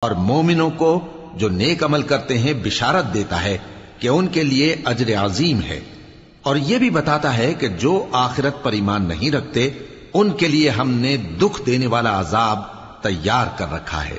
اور مومنوں کو جو نیک عمل کرتے ہیں بشارت دیتا ہے کہ ان کے لیے اجر عظیم ہے۔ اور یہ بھی بتاتا ہے کہ جو آخرت پر ایمان نہیں رکھتے، ان کے لیے ہم نے دکھ دینے والا عذاب تیار کر رکھا ہے۔